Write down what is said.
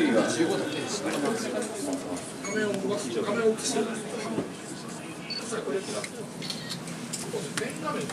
15度停止画面を動かす画面を大きくするこれ全画面に